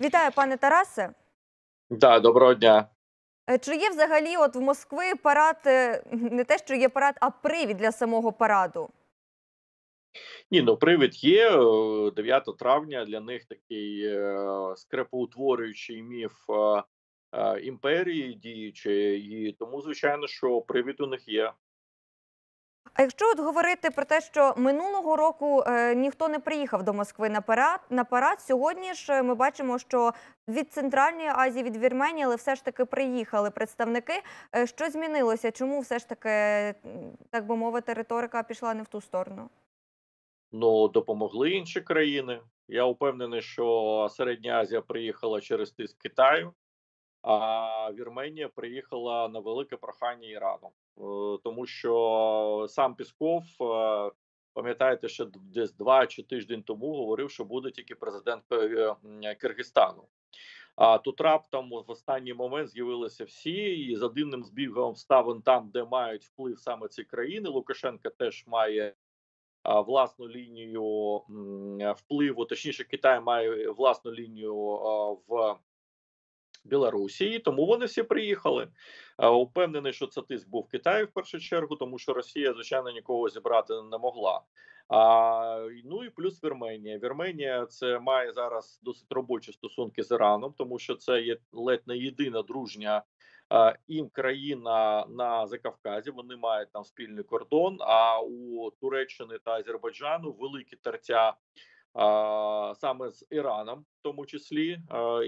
Вітаю, пане Тарасе. Да, доброго дня. Е, Чи є взагалі от в Москви парад, е, не те, що є парад, а привід для самого параду? Ні, ну привід є. е, 9 травня для них такий е, скрепоутворюючий міф е, е, імперії діючої, і тому, звичайно, що привід у них є. А якщо от говорити про те, що минулого року е, ніхто не приїхав до Москви на парад, на парад, сьогодні ж е, ми бачимо, що від Центральної Азії, від Вірменії, але все ж таки приїхали представники. Е, Що змінилося? Чому все ж таки, так би мовити, риторика пішла не в ту сторону? Ну, допомогли інші країни. Я упевнений, що Середня Азія приїхала через тиск Китаю, а Вірменія приїхала на велике прохання Ірану. Е, Тому що сам Пісков, е, пам'ятаєте, ще десь два чи тиждень тому говорив, що буде тільки президент е, Киргизстану. А тут раптом в останній момент з'явилися всі, і за дивним збігом обставин там, де мають вплив саме ці країни. Лукашенко теж має власну лінію впливу, точніше, Китай має власну лінію в Білорусі, тому вони всі приїхали. Упевнений, що це тиск був в Китаї в першу чергу, тому що Росія, звичайно, нікого зібрати не могла. А, ну і плюс Вірменія. Вірменія це має зараз досить робочі стосунки з Іраном, тому що це є ледь не єдина дружня їм країна на Закавказі. Вони мають там спільний кордон. А у Туреччини та Азербайджану великі тертя а, саме з Іраном, в тому числі,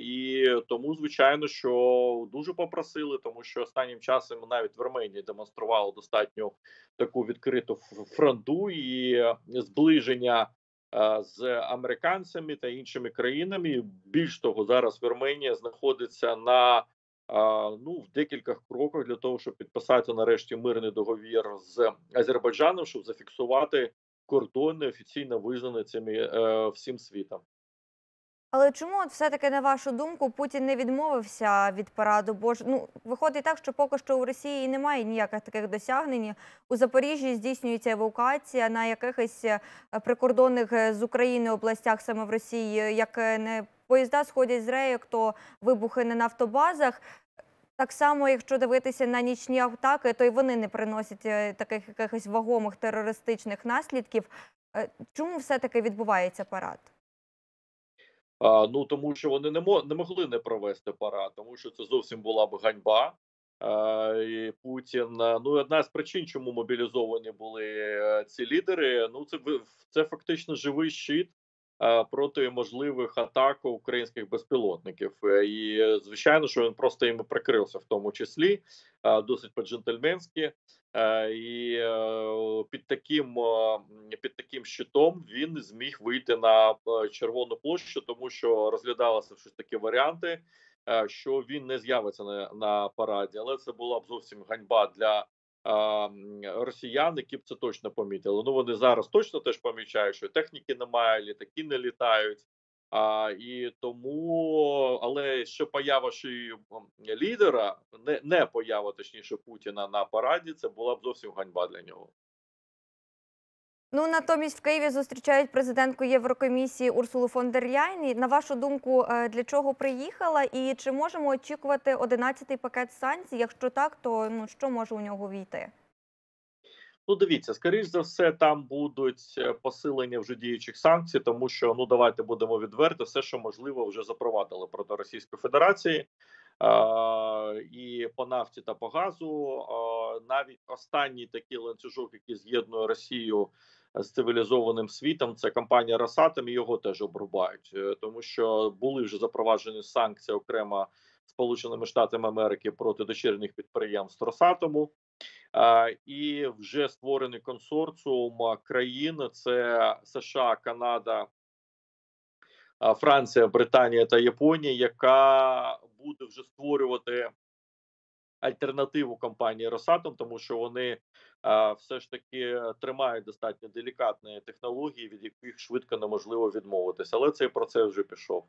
і тому, звичайно, що дуже попросили, тому що останнім часом навіть Вірменія демонструвала достатньо таку відкриту фронту і е, зближення. е, З американцями та іншими країнами більш того, зараз Вірменія знаходиться на ну в декількох кроках для того, щоб підписати нарешті мирний договір з Азербайджаном, щоб зафіксувати кордони офіційно визнані цими е, всім світом. Але чому, от все-таки, на вашу думку, Путін не відмовився від параду? Бо ж ну виходить так, що поки що у Росії немає ніяких таких досягнень. У Запоріжжі здійснюється евакуація на якихось е, прикордонних е, з України областях, саме в Росії, як е, не поїзда сходять з рейок, то вибухи на нафтобазах. Так само, якщо дивитися на нічні атаки, то й вони не приносять е, таких якихось вагомих терористичних наслідків. Е, Чому все-таки відбувається парад? А, ну тому що вони не мо не могли не провести парад, тому що це зовсім була б ганьба. А, і Путін е, ну одна з причин, чому мобілізовані були е, ці лідери. Ну це це фактично живий щит е, проти можливих атак українських безпілотників. Е, І е, звичайно, що він просто їм прикрився, в тому числі е, досить по-джентльменськи. Е, І е, під таким е, під таким щитом він зміг вийти на е, червону площу, тому що розглядалися щось такі варіанти, е, що він не з'явиться на, на параді, але це була б зовсім ганьба для. Росіян, які б це точно помітили. Ну вони зараз точно теж помічають, що техніки немає, літаки не літають. А, і тому, але ще поява ще лідера, не, не поява, точніше, Путіна на параді, це була б зовсім ганьба для нього. Ну натомість в Києві зустрічають президентку Єврокомісії Урсулу фон дер Ляйн. На вашу думку, е, для чого приїхала, і чи можемо очікувати 11-й пакет санкцій? Якщо так, то ну що може у нього війти? Ну, дивіться, скоріш за все, там будуть е, посилення вже діючих санкцій, тому що ну давайте будемо відверти, все, що можливо, вже запровадили проти Російської Федерації. А, і по нафті та по газу а, навіть останній такий ланцюжок, який з'єднує Росію з цивілізованим світом, це компанія Росатом, і його теж обрубають, Е, тому що були вже запроваджені санкції окремо Сполученими Штатами Америки проти дочірніх підприємств Росатому. І вже створений консорціум країн: це США, Канада, Франція, Британія та Японія, яка буде вже створювати альтернативу компанії Росатом, тому що вони а, все ж таки тримають достатньо делікатні технології, від яких швидко неможливо відмовитися. Але цей процес вже пішов.